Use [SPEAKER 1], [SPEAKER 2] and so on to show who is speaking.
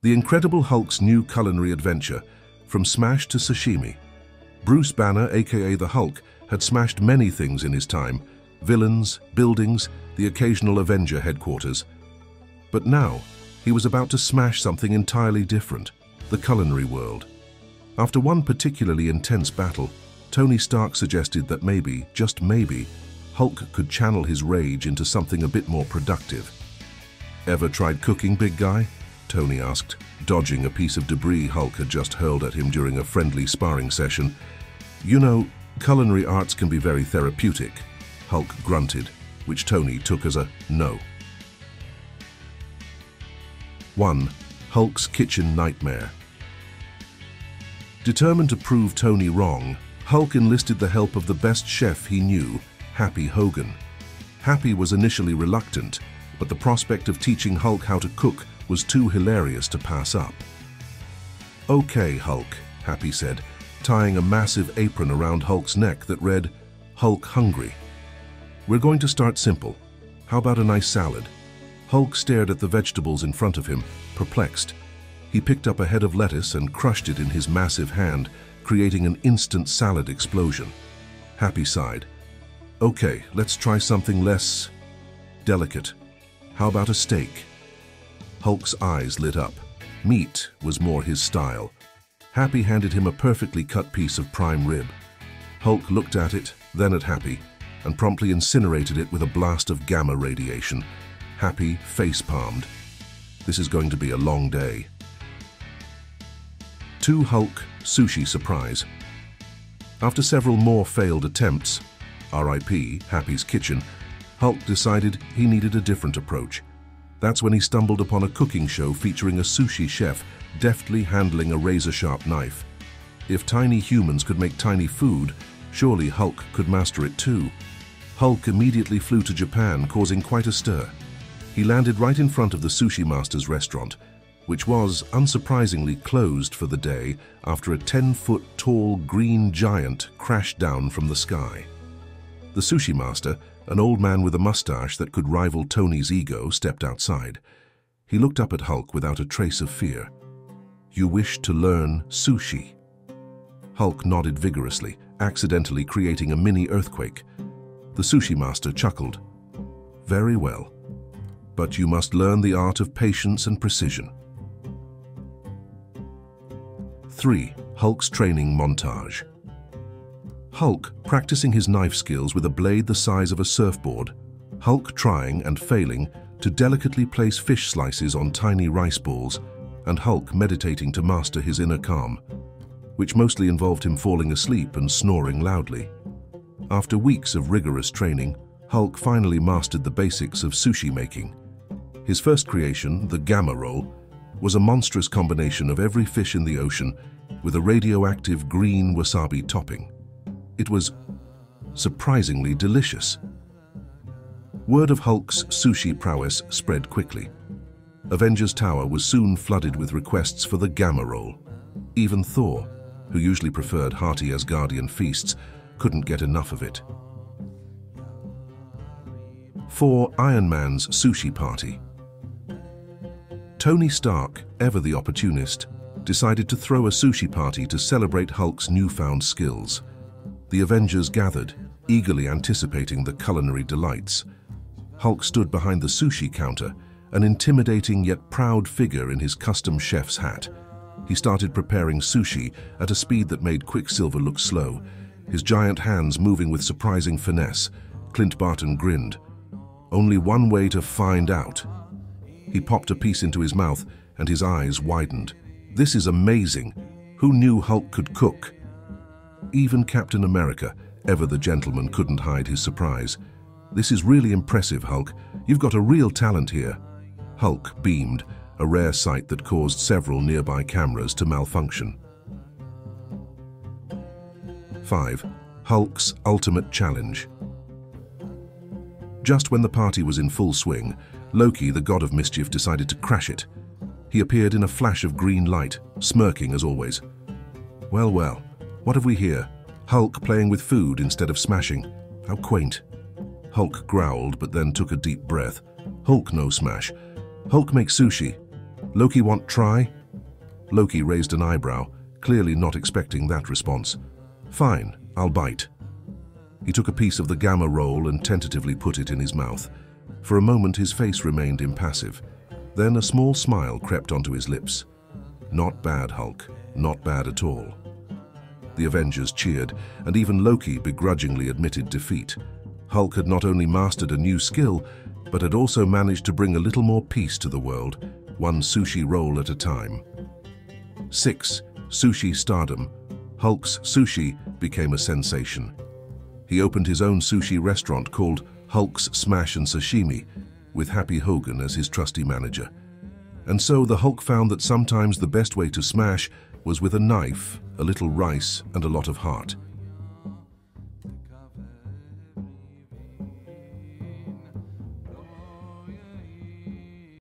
[SPEAKER 1] The Incredible Hulk's new culinary adventure, from smash to sashimi. Bruce Banner, aka the Hulk, had smashed many things in his time, villains, buildings, the occasional Avenger headquarters. But now, he was about to smash something entirely different, the culinary world. After one particularly intense battle, Tony Stark suggested that maybe, just maybe, Hulk could channel his rage into something a bit more productive. Ever tried cooking, big guy? Tony asked, dodging a piece of debris Hulk had just hurled at him during a friendly sparring session. You know, culinary arts can be very therapeutic, Hulk grunted, which Tony took as a no. 1. Hulk's Kitchen Nightmare Determined to prove Tony wrong, Hulk enlisted the help of the best chef he knew, Happy Hogan. Happy was initially reluctant, but the prospect of teaching Hulk how to cook was too hilarious to pass up. Okay, Hulk, Happy said, tying a massive apron around Hulk's neck that read, Hulk Hungry. We're going to start simple. How about a nice salad? Hulk stared at the vegetables in front of him, perplexed. He picked up a head of lettuce and crushed it in his massive hand, creating an instant salad explosion. Happy sighed. Okay, let's try something less delicate. How about a steak? Hulk's eyes lit up. Meat was more his style. Happy handed him a perfectly cut piece of prime rib. Hulk looked at it, then at Happy, and promptly incinerated it with a blast of gamma radiation. Happy face-palmed. This is going to be a long day. 2 Hulk Sushi Surprise After several more failed attempts, RIP, Happy's Kitchen, Hulk decided he needed a different approach. That's when he stumbled upon a cooking show featuring a sushi chef deftly handling a razor-sharp knife. If tiny humans could make tiny food, surely Hulk could master it too. Hulk immediately flew to Japan, causing quite a stir. He landed right in front of the Sushi Master's restaurant, which was, unsurprisingly, closed for the day after a 10-foot tall green giant crashed down from the sky. The Sushi Master, an old man with a mustache that could rival Tony's ego, stepped outside. He looked up at Hulk without a trace of fear. You wish to learn sushi? Hulk nodded vigorously, accidentally creating a mini earthquake. The sushi master chuckled. Very well. But you must learn the art of patience and precision. 3. Hulk's Training Montage Hulk practicing his knife skills with a blade the size of a surfboard, Hulk trying and failing to delicately place fish slices on tiny rice balls, and Hulk meditating to master his inner calm, which mostly involved him falling asleep and snoring loudly. After weeks of rigorous training, Hulk finally mastered the basics of sushi making. His first creation, the Gamma Roll, was a monstrous combination of every fish in the ocean with a radioactive green wasabi topping. It was surprisingly delicious. Word of Hulk's sushi prowess spread quickly. Avengers Tower was soon flooded with requests for the Gamma Roll. Even Thor, who usually preferred hearty Asgardian feasts, couldn't get enough of it. 4. Iron Man's Sushi Party Tony Stark, ever the opportunist, decided to throw a sushi party to celebrate Hulk's newfound skills the Avengers gathered, eagerly anticipating the culinary delights. Hulk stood behind the sushi counter, an intimidating yet proud figure in his custom chef's hat. He started preparing sushi at a speed that made Quicksilver look slow, his giant hands moving with surprising finesse. Clint Barton grinned. Only one way to find out. He popped a piece into his mouth and his eyes widened. This is amazing. Who knew Hulk could cook? Even Captain America, ever the gentleman, couldn't hide his surprise. This is really impressive, Hulk. You've got a real talent here. Hulk beamed, a rare sight that caused several nearby cameras to malfunction. 5. Hulk's Ultimate Challenge Just when the party was in full swing, Loki, the god of mischief, decided to crash it. He appeared in a flash of green light, smirking as always. Well, well, what have we here? Hulk playing with food instead of smashing. How quaint. Hulk growled, but then took a deep breath. Hulk no smash. Hulk make sushi. Loki want try? Loki raised an eyebrow, clearly not expecting that response. Fine, I'll bite. He took a piece of the gamma roll and tentatively put it in his mouth. For a moment his face remained impassive. Then a small smile crept onto his lips. Not bad, Hulk. Not bad at all. The Avengers cheered, and even Loki begrudgingly admitted defeat. Hulk had not only mastered a new skill, but had also managed to bring a little more peace to the world, one sushi roll at a time. 6. Sushi Stardom Hulk's sushi became a sensation. He opened his own sushi restaurant called Hulk's Smash and Sashimi, with Happy Hogan as his trusty manager. And so the Hulk found that sometimes the best way to smash was with a knife, a little rice, and a lot of heart.